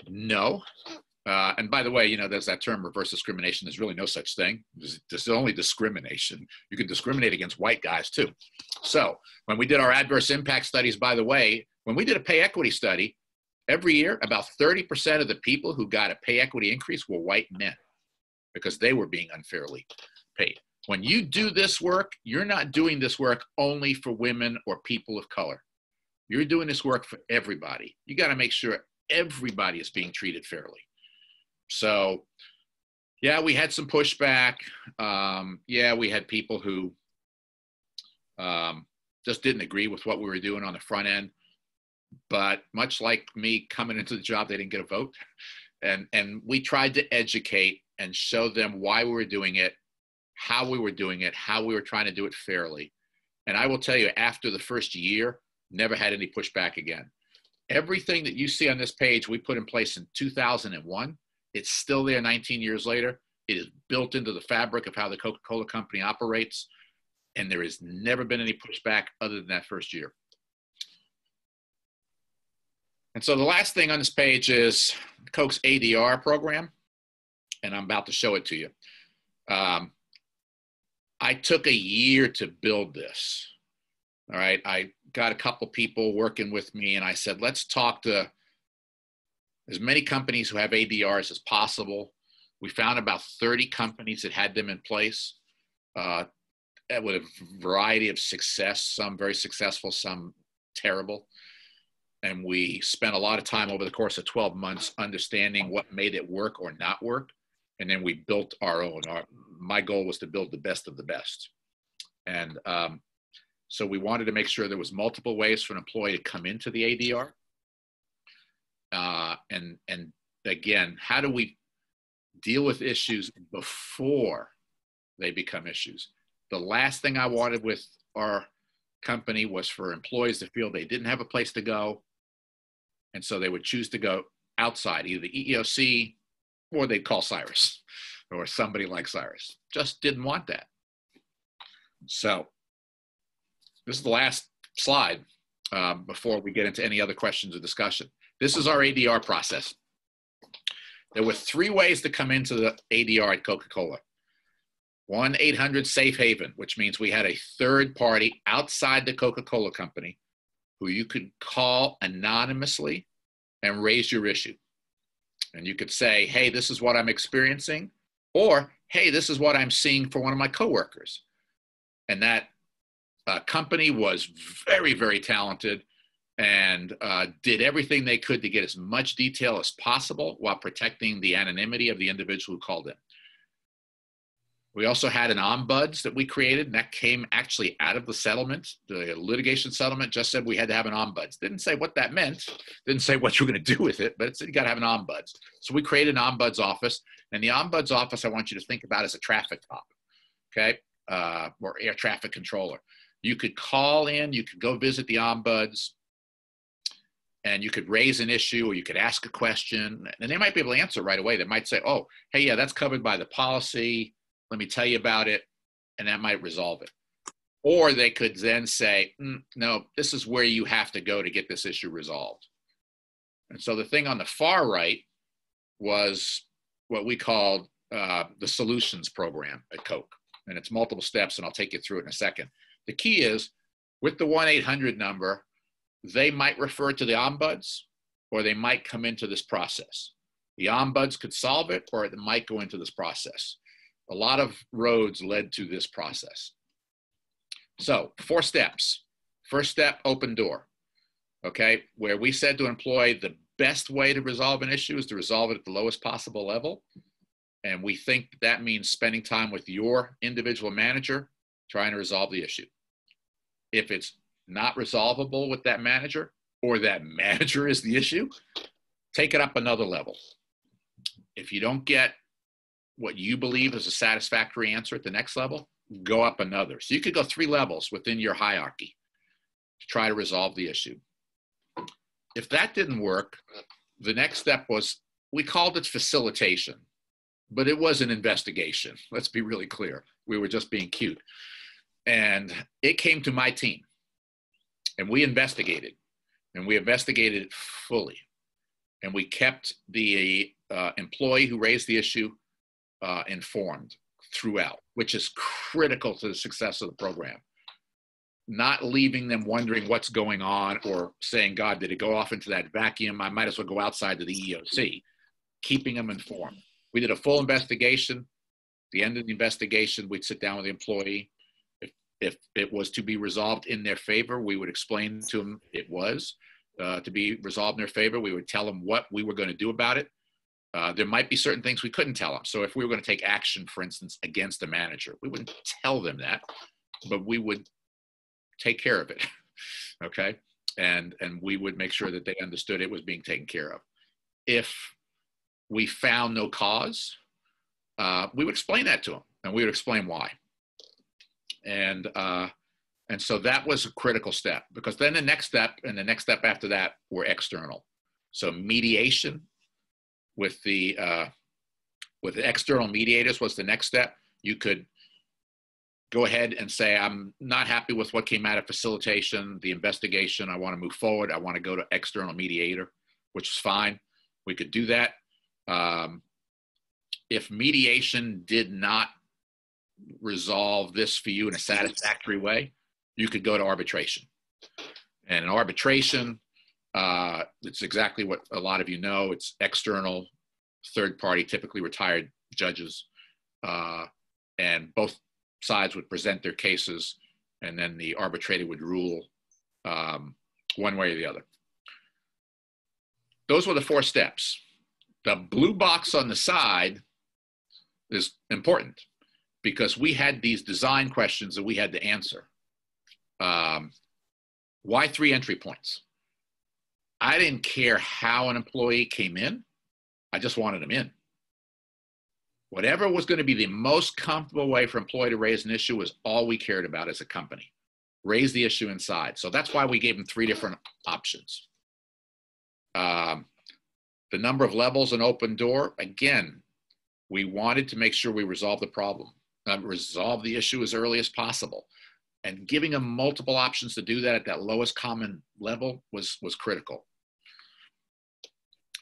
no. Uh, and by the way, you know, there's that term reverse discrimination. There's really no such thing. There's, there's only discrimination. You can discriminate against white guys too. So when we did our adverse impact studies, by the way, when we did a pay equity study, every year about 30% of the people who got a pay equity increase were white men because they were being unfairly paid. When you do this work, you're not doing this work only for women or people of color. You're doing this work for everybody. You got to make sure everybody is being treated fairly. So, yeah, we had some pushback. Um, yeah, we had people who um, just didn't agree with what we were doing on the front end. But much like me coming into the job, they didn't get a vote. And, and we tried to educate and show them why we were doing it, how we were doing it, how we were trying to do it fairly. And I will tell you, after the first year, never had any pushback again. Everything that you see on this page, we put in place in 2001. It's still there 19 years later. It is built into the fabric of how the Coca Cola Company operates. And there has never been any pushback other than that first year. And so the last thing on this page is Coke's ADR program and I'm about to show it to you. Um, I took a year to build this. All right. I got a couple people working with me, and I said, let's talk to as many companies who have ADRs as possible. We found about 30 companies that had them in place uh, with a variety of success, some very successful, some terrible. And we spent a lot of time over the course of 12 months understanding what made it work or not work and then we built our own. Our, my goal was to build the best of the best, and um, so we wanted to make sure there was multiple ways for an employee to come into the ADR. Uh, and and again, how do we deal with issues before they become issues? The last thing I wanted with our company was for employees to feel they didn't have a place to go, and so they would choose to go outside, either the EEOC, or they'd call Cyrus or somebody like Cyrus. Just didn't want that. So this is the last slide um, before we get into any other questions or discussion. This is our ADR process. There were three ways to come into the ADR at Coca-Cola. 1-800 Safe Haven, which means we had a third party outside the Coca-Cola company who you could call anonymously and raise your issue. And you could say, hey, this is what I'm experiencing, or hey, this is what I'm seeing for one of my coworkers. And that uh, company was very, very talented and uh, did everything they could to get as much detail as possible while protecting the anonymity of the individual who called in. We also had an ombuds that we created, and that came actually out of the settlement. The litigation settlement just said we had to have an ombuds. Didn't say what that meant. Didn't say what you were going to do with it, but it said you got to have an ombuds. So we created an ombuds office, and the ombuds office I want you to think about as a traffic cop, okay, uh, or air traffic controller. You could call in, you could go visit the ombuds, and you could raise an issue or you could ask a question, and they might be able to answer right away. They might say, "Oh, hey, yeah, that's covered by the policy." Let me tell you about it, and that might resolve it. Or they could then say, mm, no, this is where you have to go to get this issue resolved. And so the thing on the far right was what we called uh, the solutions program at Coke. And it's multiple steps, and I'll take you through it in a second. The key is with the 1 800 number, they might refer to the ombuds or they might come into this process. The ombuds could solve it or it might go into this process a lot of roads led to this process. So, four steps. First step, open door. Okay, where we said to employ the best way to resolve an issue is to resolve it at the lowest possible level. And we think that means spending time with your individual manager trying to resolve the issue. If it's not resolvable with that manager or that manager is the issue, take it up another level. If you don't get what you believe is a satisfactory answer at the next level, go up another. So you could go three levels within your hierarchy to try to resolve the issue. If that didn't work, the next step was we called it facilitation, but it was an investigation. Let's be really clear. We were just being cute. And it came to my team, and we investigated, and we investigated it fully. And we kept the uh, employee who raised the issue uh, informed throughout, which is critical to the success of the program. Not leaving them wondering what's going on or saying, God, did it go off into that vacuum? I might as well go outside to the EOC. Keeping them informed. We did a full investigation. At the end of the investigation, we'd sit down with the employee. If, it was to be resolved in their favor, we would explain to them it was. Uh, to be resolved in their favor, we would tell them what we were going to do about it uh, there might be certain things we couldn't tell them. So if we were going to take action, for instance, against a manager, we wouldn't tell them that, but we would take care of it. okay. And, and we would make sure that they understood it was being taken care of. If we found no cause, uh, we would explain that to them and we would explain why. And, uh, and so that was a critical step because then the next step and the next step after that were external. So mediation with the uh, with the external mediators was the next step. You could go ahead and say, I'm not happy with what came out of facilitation, the investigation. I want to move forward. I want to go to external mediator, which is fine. We could do that. Um, if mediation did not resolve this for you in a satisfactory way, you could go to arbitration. And in arbitration, uh, it's exactly what a lot of you know. It's external, third party, typically retired judges, uh, and both sides would present their cases, and then the arbitrator would rule um, one way or the other. Those were the four steps. The blue box on the side is important because we had these design questions that we had to answer. Um, why three entry points? I didn't care how an employee came in. I just wanted them in. Whatever was going to be the most comfortable way for employee to raise an issue was all we cared about as a company. Raise the issue inside. So that's why we gave them three different options. Um, the number of levels and open door, again, we wanted to make sure we resolve the problem, uh, resolve the issue as early as possible. And giving them multiple options to do that at that lowest common level was, was critical.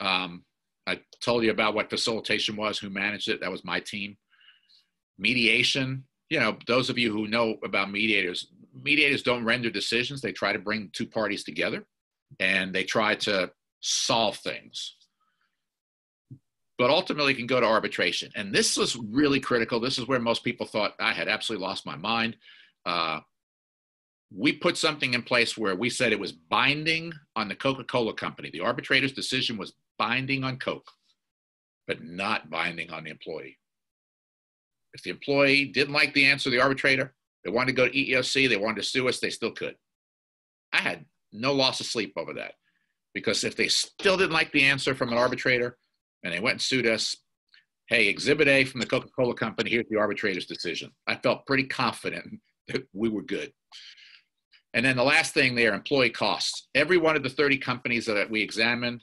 Um, I told you about what facilitation was, who managed it. That was my team. Mediation, you know, those of you who know about mediators, mediators don't render decisions. They try to bring two parties together and they try to solve things. But ultimately can go to arbitration. And this was really critical. This is where most people thought I had absolutely lost my mind. Uh, we put something in place where we said it was binding on the Coca Cola company. The arbitrator's decision was binding on Coke, but not binding on the employee. if the employee didn't like the answer of the arbitrator, they wanted to go to EEOC, they wanted to sue us, they still could. I had no loss of sleep over that because if they still didn't like the answer from an arbitrator and they went and sued us, hey, Exhibit A from the Coca Cola Company, here's the arbitrator's decision. I felt pretty confident that we were good. And then the last thing there, employee costs. Every one of the 30 companies that we examined,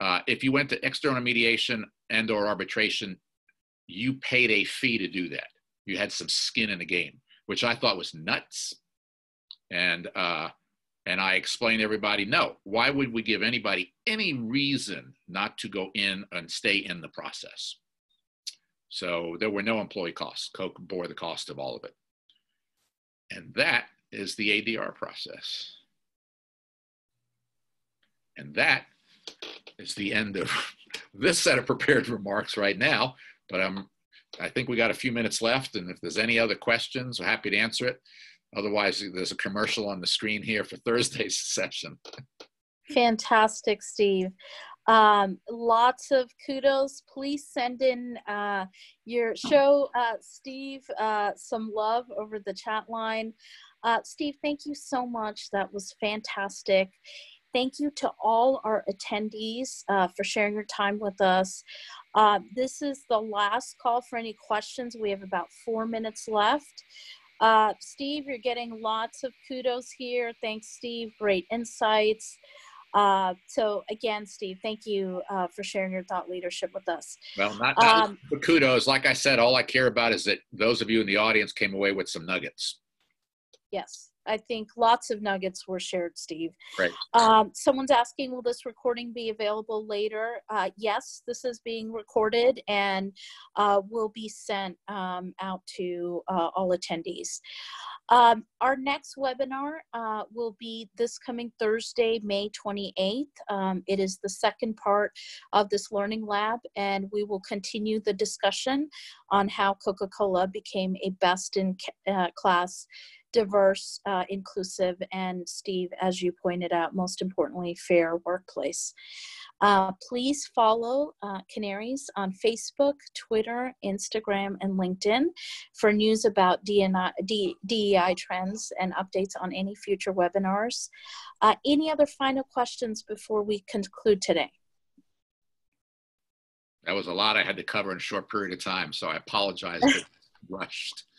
uh, if you went to external mediation and or arbitration, you paid a fee to do that. You had some skin in the game, which I thought was nuts. And uh, and I explained to everybody, no, why would we give anybody any reason not to go in and stay in the process? So there were no employee costs. Coke bore the cost of all of it. And that is the ADR process. And that is the end of this set of prepared remarks right now. But I'm, I think we got a few minutes left. And if there's any other questions, we're happy to answer it. Otherwise, there's a commercial on the screen here for Thursday's session. Fantastic, Steve. Um, lots of kudos. Please send in uh, your show, uh, Steve, uh, some love over the chat line. Uh, Steve, thank you so much. That was fantastic. Thank you to all our attendees uh, for sharing your time with us. Uh, this is the last call for any questions. We have about four minutes left. Uh, Steve, you're getting lots of kudos here. Thanks, Steve. Great insights. Uh, so again, Steve, thank you uh, for sharing your thought leadership with us. Well, not, not um, kudos. Like I said, all I care about is that those of you in the audience came away with some nuggets. Yes. I think lots of nuggets were shared, Steve. Right. Um, someone's asking, will this recording be available later? Uh, yes, this is being recorded and uh, will be sent um, out to uh, all attendees. Um, our next webinar uh, will be this coming Thursday, May 28th. Um, it is the second part of this learning lab, and we will continue the discussion on how Coca-Cola became a best in uh, class diverse, uh, inclusive, and Steve, as you pointed out, most importantly, fair workplace. Uh, please follow uh, Kanarys on Facebook, Twitter, Instagram, and LinkedIn for news about DNI, D, DEI trends and updates on any future webinars. Uh, any other final questions before we conclude today? That was a lot I had to cover in a short period of time, so I apologize. rushed.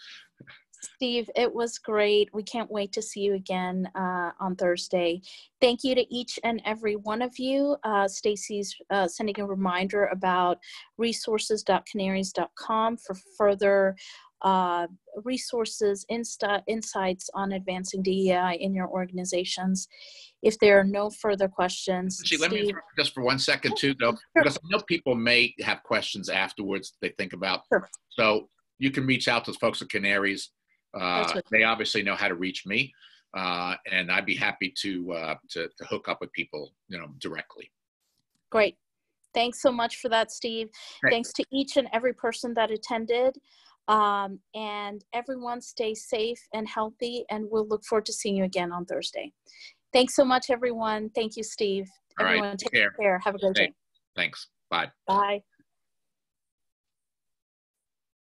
Steve, it was great. We can't wait to see you again uh, on Thursday. Thank you to each and every one of you. Uh, Stacy's uh, sending a reminder about resources.kanarys.com for further uh, resources, insta- insights on advancing DEI in your organizations. If there are no further questions, See, let me just for one second too, though, because I know people may have questions afterwards they think about. Sure. So you can reach out to folks at Kanarys. Uh, they obviously know how to reach me, uh, and I'd be happy to, uh, to, to hook up with people, you know, directly. Great. Thanks so much for that, Steve. Thanks to each and every person that attended. Um, and everyone stay safe and healthy, and we'll look forward to seeing you again on Thursday. Thanks so much, everyone. Thank you, Steve. All everyone, right. take care. care. Have a great day. Thanks. Bye. Bye.